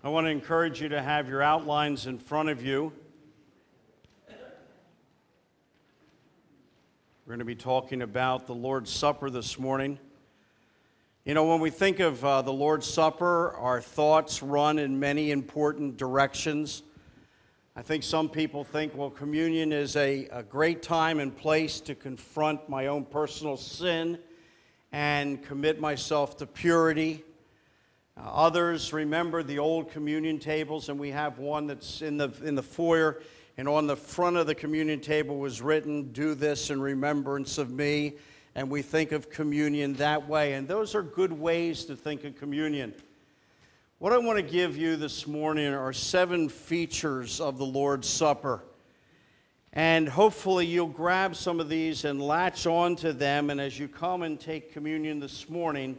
I want to encourage you to have your outlines in front of you. We're going to be talking about the Lord's Supper this morning. You know, when we think of uh, the Lord's Supper, our thoughts run in many important directions. I think some people think, well, communion is a, a great time and place to confront my own personal sin and commit myself to purity. Uh, others remember the old communion tables, and we have one that's in the, in the foyer. And on the front of the communion table was written, Do this in remembrance of me. And we think of communion that way. And those are good ways to think of communion. What I want to give you this morning are seven features of the Lord's Supper. And hopefully you'll grab some of these and latch on to them. And as you come and take communion this morning,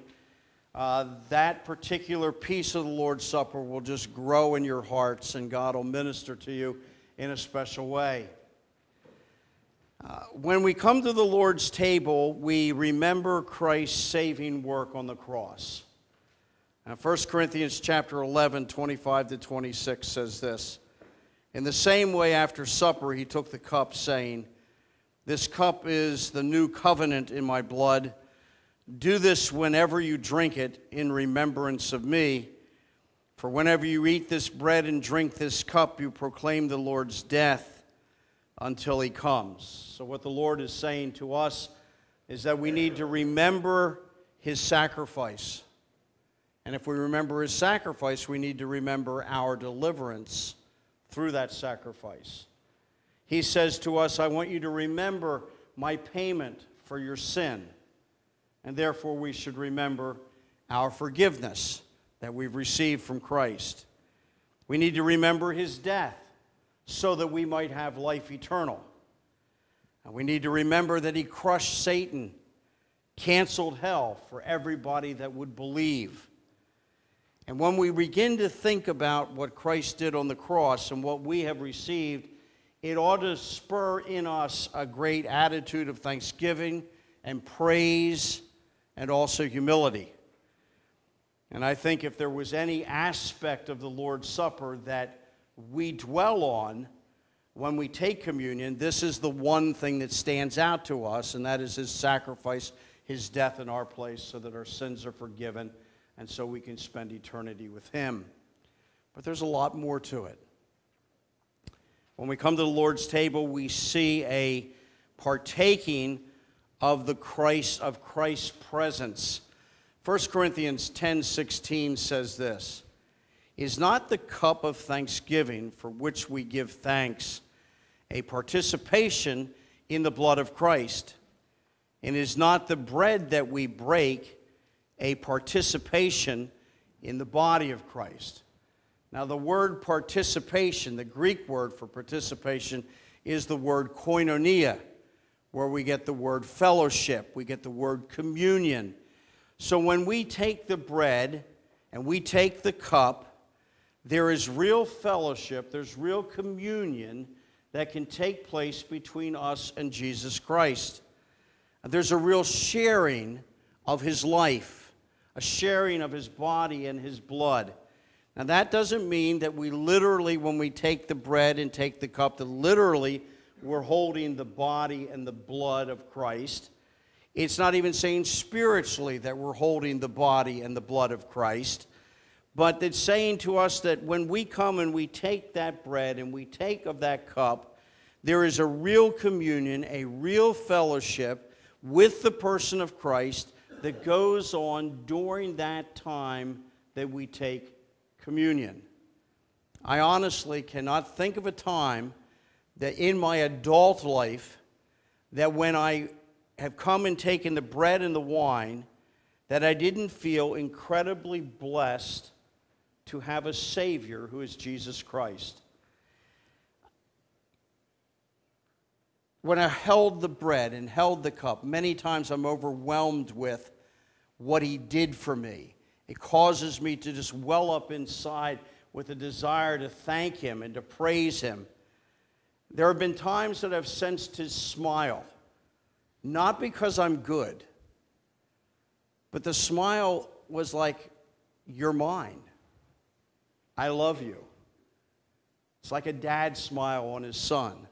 uh, that particular piece of the Lord's Supper will just grow in your hearts and God will minister to you in a special way. Uh, when we come to the Lord's table, we remember Christ's saving work on the cross. Now, 1 Corinthians chapter 11, 25 to 26 says this. In the same way, after supper, he took the cup, saying, This cup is the new covenant in my blood. Do this whenever you drink it in remembrance of me. For whenever you eat this bread and drink this cup, you proclaim the Lord's death until he comes. So, what the Lord is saying to us is that we need to remember his sacrifice. And if we remember his sacrifice, we need to remember our deliverance through that sacrifice. He says to us, I want you to remember my payment for your sin. And therefore, we should remember our forgiveness that we've received from Christ. We need to remember his death so that we might have life eternal. And we need to remember that he crushed Satan, canceled hell for everybody that would believe. And when we begin to think about what Christ did on the cross and what we have received, it ought to spur in us a great attitude of thanksgiving and praise and also humility. And I think if there was any aspect of the Lord's Supper that we dwell on when we take communion, this is the one thing that stands out to us, and that is his sacrifice, his death in our place, so that our sins are forgiven and so we can spend eternity with Him. But there's a lot more to it. When we come to the Lord's table, we see a partaking of the Christ of Christ's presence. 1 Corinthians 10 16 says this Is not the cup of thanksgiving for which we give thanks a participation in the blood of Christ? And is not the bread that we break a participation in the body of Christ. Now, the word participation, the Greek word for participation, is the word koinonia, where we get the word fellowship, we get the word communion. So when we take the bread and we take the cup, there is real fellowship, there's real communion that can take place between us and Jesus Christ. There's a real sharing of his life a sharing of his body and his blood. Now, that doesn't mean that we literally, when we take the bread and take the cup, that literally we're holding the body and the blood of Christ. It's not even saying spiritually that we're holding the body and the blood of Christ, but it's saying to us that when we come and we take that bread and we take of that cup, there is a real communion, a real fellowship with the person of Christ that goes on during that time that we take communion. I honestly cannot think of a time that in my adult life that when I have come and taken the bread and the wine that I didn't feel incredibly blessed to have a Savior who is Jesus Christ. when I held the bread and held the cup, many times I'm overwhelmed with what he did for me. It causes me to just well up inside with a desire to thank him and to praise him. There have been times that I've sensed his smile, not because I'm good, but the smile was like, You're mine. I love you. It's like a dad smile on his son,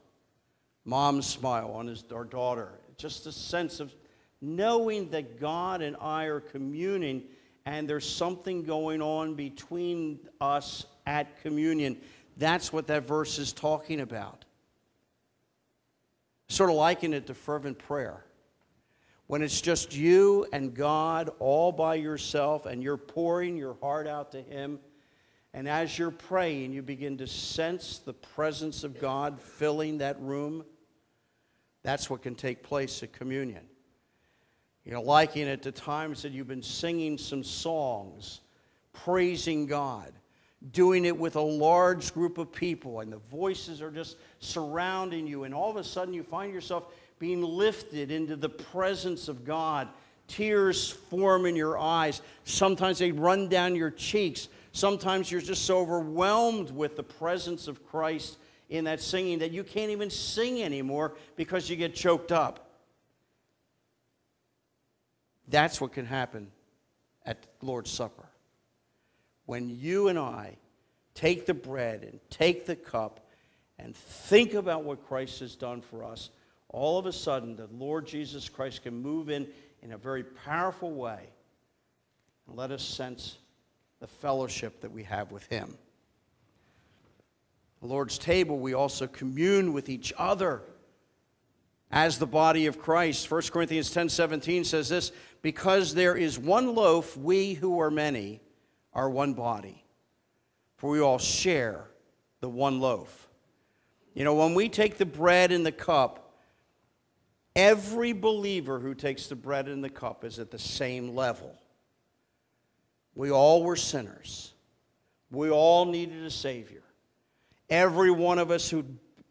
mom's smile on his daughter. Just a sense of knowing that God and I are communing and there's something going on between us at communion. That's what that verse is talking about. Sort of liken it to fervent prayer. When it's just you and God all by yourself and you're pouring your heart out to Him and as you're praying, you begin to sense the presence of God filling that room. That's what can take place at communion. You know, liking it to times that you've been singing some songs, praising God, doing it with a large group of people, and the voices are just surrounding you, and all of a sudden you find yourself being lifted into the presence of God. Tears form in your eyes. Sometimes they run down your cheeks. Sometimes you're just so overwhelmed with the presence of Christ in that singing that you can't even sing anymore because you get choked up. That's what can happen at Lord's Supper. When you and I take the bread and take the cup and think about what Christ has done for us, all of a sudden the Lord Jesus Christ can move in in a very powerful way and let us sense the fellowship that we have with Him. The Lord's table, we also commune with each other as the body of Christ. 1 Corinthians 10 17 says this Because there is one loaf, we who are many are one body, for we all share the one loaf. You know, when we take the bread and the cup, every believer who takes the bread and the cup is at the same level. We all were sinners. We all needed a Savior. Every one of us who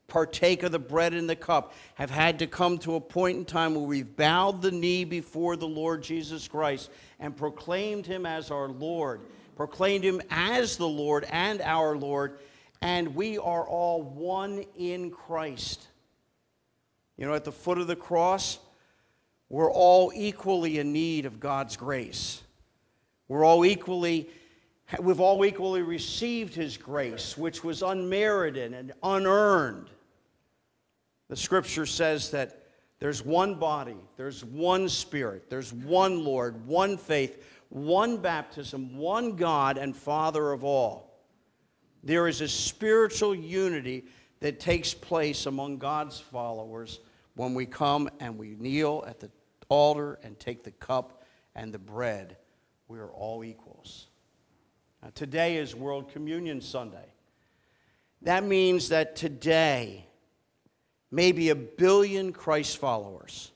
partake of the bread and the cup have had to come to a point in time where we've bowed the knee before the Lord Jesus Christ and proclaimed Him as our Lord, proclaimed Him as the Lord and our Lord, and we are all one in Christ. You know, at the foot of the cross, we're all equally in need of God's grace. We're all equally, we've all equally received his grace, which was unmerited and unearned. The scripture says that there's one body, there's one spirit, there's one Lord, one faith, one baptism, one God and Father of all. There is a spiritual unity that takes place among God's followers when we come and we kneel at the altar and take the cup and the bread we are all equals. Now, today is World Communion Sunday. That means that today, maybe a billion Christ followers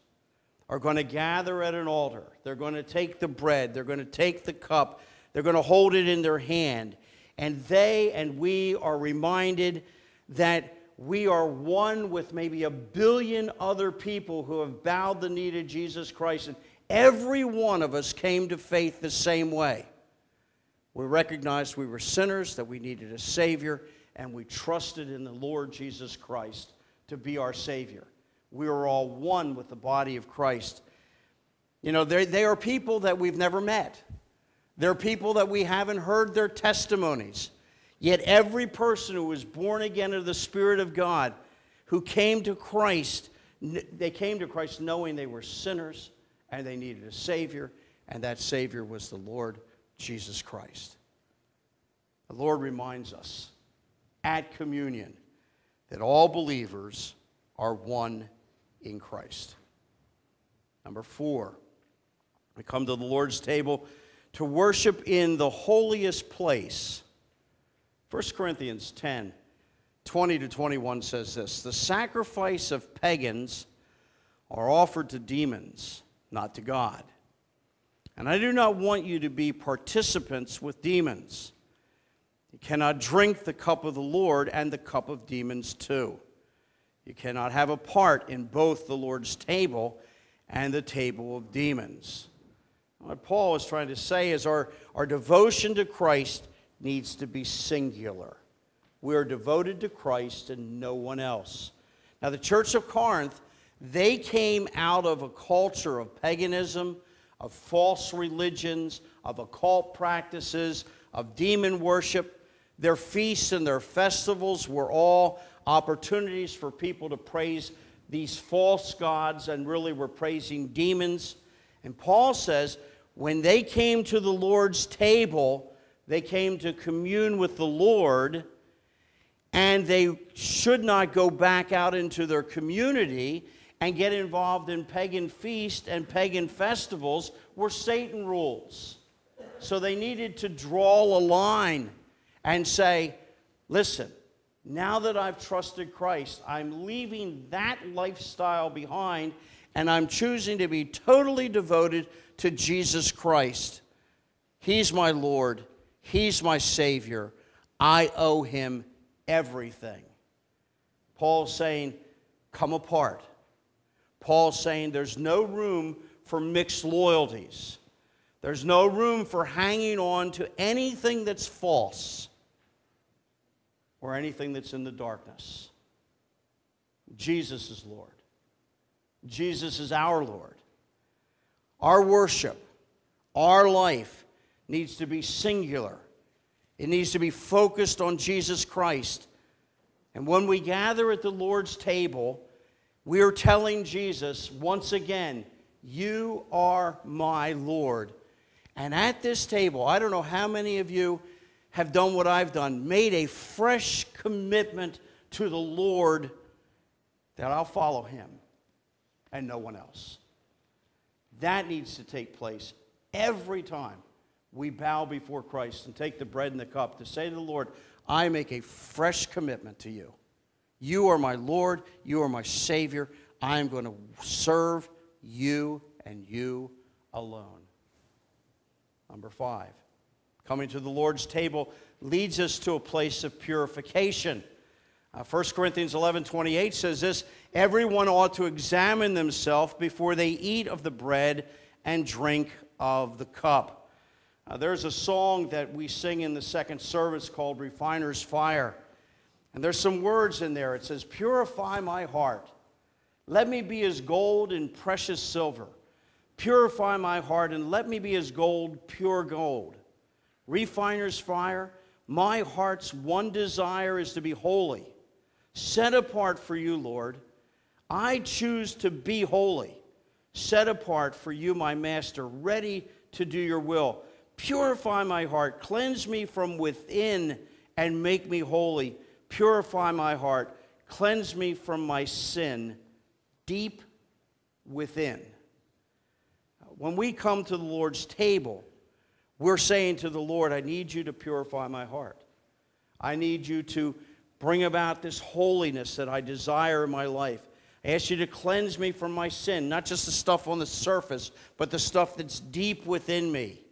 are going to gather at an altar. They're going to take the bread, they're going to take the cup, they're going to hold it in their hand. And they and we are reminded that we are one with maybe a billion other people who have bowed the knee to Jesus Christ. And Every one of us came to faith the same way. We recognized we were sinners, that we needed a Savior, and we trusted in the Lord Jesus Christ to be our Savior. We are all one with the body of Christ. You know, they are people that we've never met. They're people that we haven't heard their testimonies. Yet every person who was born again of the Spirit of God, who came to Christ, they came to Christ knowing they were sinners and they needed a Savior, and that Savior was the Lord Jesus Christ. The Lord reminds us at communion that all believers are one in Christ. Number four, we come to the Lord's table to worship in the holiest place. 1 Corinthians 10 20 to 21 says this The sacrifice of pagans are offered to demons not to God. And I do not want you to be participants with demons. You cannot drink the cup of the Lord and the cup of demons too. You cannot have a part in both the Lord's table and the table of demons. What Paul is trying to say is our, our devotion to Christ needs to be singular. We are devoted to Christ and no one else. Now, the church of Corinth they came out of a culture of paganism, of false religions, of occult practices, of demon worship. Their feasts and their festivals were all opportunities for people to praise these false gods and really were praising demons. And Paul says, when they came to the Lord's table, they came to commune with the Lord, and they should not go back out into their community and get involved in pagan feasts and pagan festivals where Satan rules. So they needed to draw a line and say, listen, now that I've trusted Christ, I'm leaving that lifestyle behind and I'm choosing to be totally devoted to Jesus Christ. He's my Lord, He's my Savior. I owe Him everything. Paul's saying, come apart. Paul's saying there's no room for mixed loyalties. There's no room for hanging on to anything that's false or anything that's in the darkness. Jesus is Lord. Jesus is our Lord. Our worship, our life needs to be singular. It needs to be focused on Jesus Christ. And when we gather at the Lord's table, we are telling Jesus once again, You are my Lord. And at this table, I don't know how many of you have done what I've done, made a fresh commitment to the Lord that I'll follow him and no one else. That needs to take place every time we bow before Christ and take the bread and the cup to say to the Lord, I make a fresh commitment to you. You are my Lord, you are my Savior. I am going to serve you and you alone. Number five, coming to the Lord's table leads us to a place of purification. Uh, 1 Corinthians 11 28 says this Everyone ought to examine themselves before they eat of the bread and drink of the cup. Uh, there's a song that we sing in the second service called Refiner's Fire. And there's some words in there. It says, Purify my heart. Let me be as gold and precious silver. Purify my heart and let me be as gold, pure gold. Refiner's fire. My heart's one desire is to be holy, set apart for you, Lord. I choose to be holy, set apart for you, my master, ready to do your will. Purify my heart, cleanse me from within, and make me holy. Purify my heart, cleanse me from my sin deep within. When we come to the Lord's table, we're saying to the Lord, I need you to purify my heart. I need you to bring about this holiness that I desire in my life. I ask you to cleanse me from my sin, not just the stuff on the surface, but the stuff that's deep within me.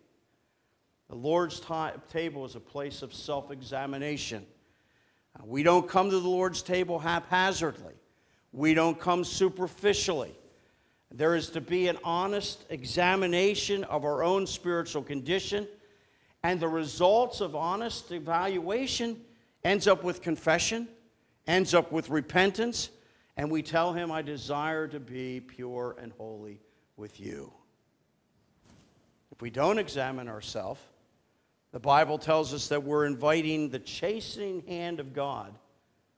The Lord's table is a place of self examination. We don't come to the Lord's table haphazardly, we don't come superficially. There is to be an honest examination of our own spiritual condition, and the results of honest evaluation ends up with confession, ends up with repentance, and we tell him, I desire to be pure and holy with you. If we don't examine ourselves, the Bible tells us that we're inviting the chastening hand of God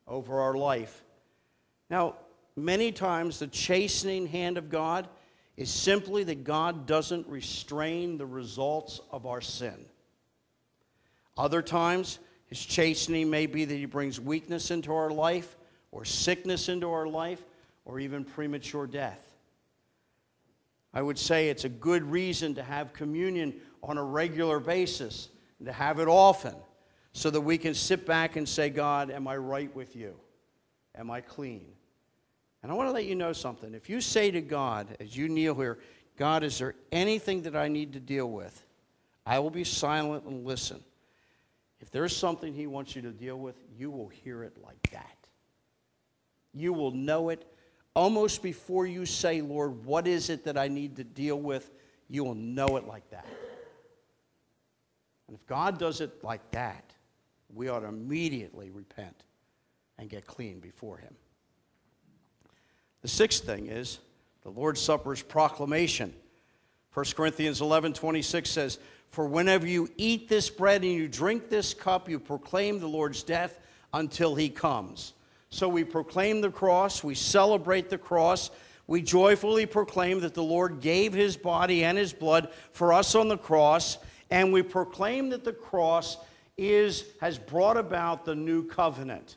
over our life. Now, many times the chastening hand of God is simply that God doesn't restrain the results of our sin. Other times, his chastening may be that he brings weakness into our life or sickness into our life, or even premature death. I would say it's a good reason to have communion on a regular basis, and to have it often, so that we can sit back and say, God, am I right with you? Am I clean? And I want to let you know something. If you say to God, as you kneel here, God, is there anything that I need to deal with? I will be silent and listen. If there's something He wants you to deal with, you will hear it like that. You will know it almost before you say, Lord, what is it that I need to deal with? You will know it like that. And if God does it like that, we ought to immediately repent and get clean before Him. The sixth thing is the Lord's Supper's proclamation. 1 Corinthians 11 26 says, For whenever you eat this bread and you drink this cup, you proclaim the Lord's death until he comes. So we proclaim the cross, we celebrate the cross, we joyfully proclaim that the Lord gave his body and his blood for us on the cross, and we proclaim that the cross is, has brought about the new covenant.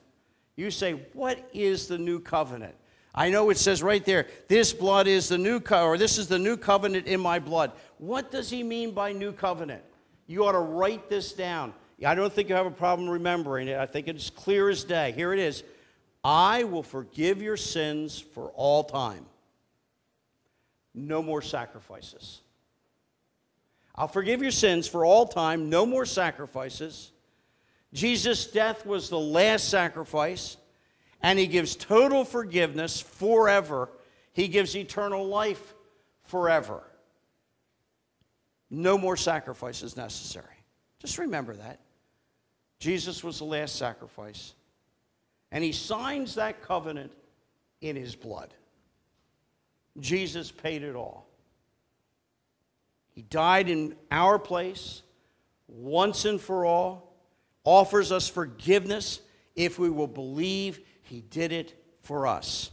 You say, What is the new covenant? I know it says right there, this blood is the new co- or this is the new covenant in my blood. What does he mean by new covenant? You ought to write this down. I don't think you have a problem remembering it. I think it's clear as day. Here it is. I will forgive your sins for all time. No more sacrifices. I'll forgive your sins for all time. No more sacrifices. Jesus' death was the last sacrifice and he gives total forgiveness forever. He gives eternal life forever. No more sacrifices necessary. Just remember that. Jesus was the last sacrifice. And he signs that covenant in his blood. Jesus paid it all. He died in our place once and for all, offers us forgiveness if we will believe he did it for us.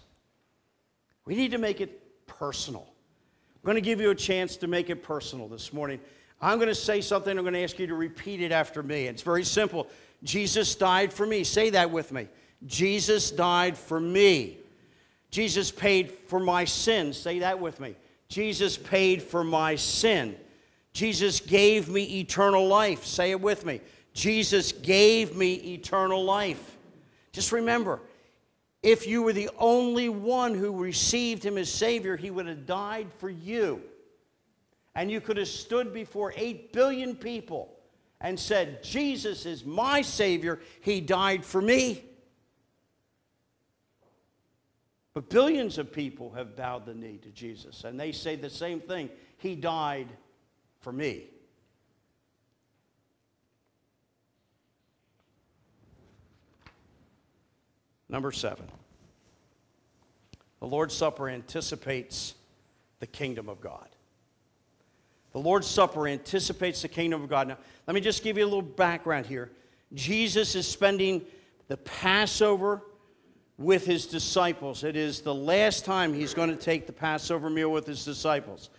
We need to make it personal. I'm going to give you a chance to make it personal this morning. I'm going to say something, I'm going to ask you to repeat it after me. It's very simple. Jesus died for me. Say that with me. Jesus died for me. Jesus paid for my sin. Say that with me. Jesus paid for my sin. Jesus gave me eternal life. Say it with me. Jesus gave me eternal life. Just remember, if you were the only one who received him as Savior, he would have died for you. And you could have stood before 8 billion people and said, Jesus is my Savior. He died for me. But billions of people have bowed the knee to Jesus, and they say the same thing He died for me. Number seven, the Lord's Supper anticipates the kingdom of God. The Lord's Supper anticipates the kingdom of God. Now, let me just give you a little background here. Jesus is spending the Passover with his disciples. It is the last time he's going to take the Passover meal with his disciples.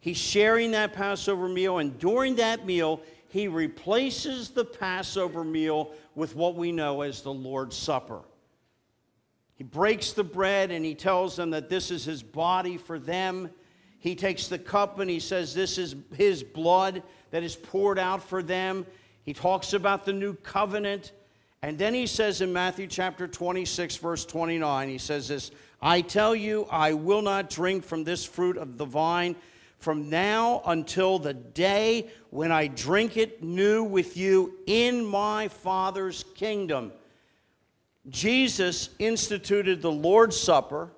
He's sharing that Passover meal, and during that meal, he replaces the Passover meal with what we know as the Lord's Supper. He breaks the bread and he tells them that this is his body for them. He takes the cup and he says, This is his blood that is poured out for them. He talks about the new covenant. And then he says in Matthew chapter 26, verse 29, he says this I tell you, I will not drink from this fruit of the vine from now until the day when I drink it new with you in my Father's kingdom. Jesus instituted the Lord's Supper.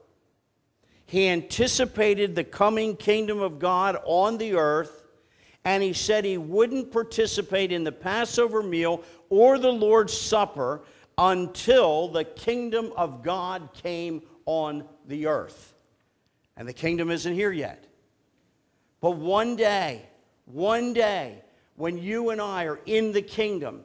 He anticipated the coming kingdom of God on the earth, and he said he wouldn't participate in the Passover meal or the Lord's Supper until the kingdom of God came on the earth. And the kingdom isn't here yet. But one day, one day, when you and I are in the kingdom,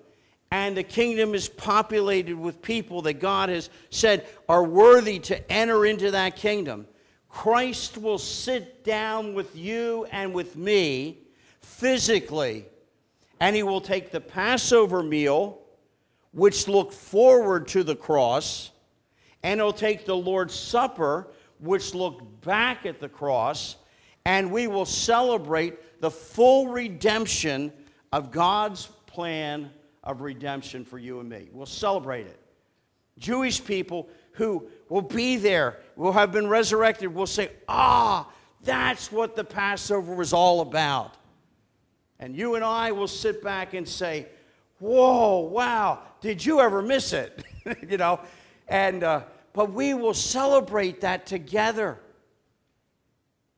and the kingdom is populated with people that God has said are worthy to enter into that kingdom. Christ will sit down with you and with me physically, and he will take the Passover meal, which looked forward to the cross, and he'll take the Lord's Supper, which looked back at the cross, and we will celebrate the full redemption of God's plan of redemption for you and me. We'll celebrate it. Jewish people who will be there, will have been resurrected, will say, Ah, that's what the Passover was all about. And you and I will sit back and say, Whoa, wow, did you ever miss it? you know, and, uh, but we will celebrate that together.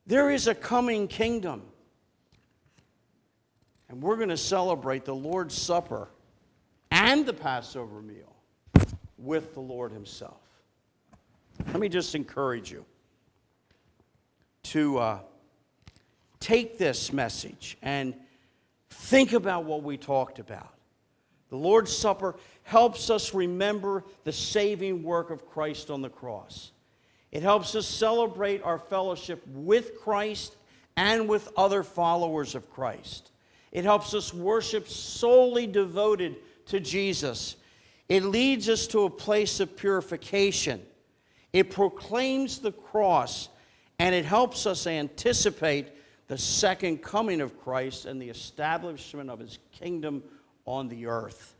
There is a coming kingdom. And we're going to celebrate the Lord's Supper and the Passover meal with the Lord Himself. Let me just encourage you to uh, take this message and Think about what we talked about. The Lord's Supper helps us remember the saving work of Christ on the cross. It helps us celebrate our fellowship with Christ and with other followers of Christ. It helps us worship solely devoted to Jesus. It leads us to a place of purification. It proclaims the cross and it helps us anticipate the second coming of Christ and the establishment of his kingdom on the earth.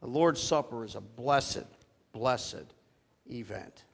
The Lord's Supper is a blessed, blessed event.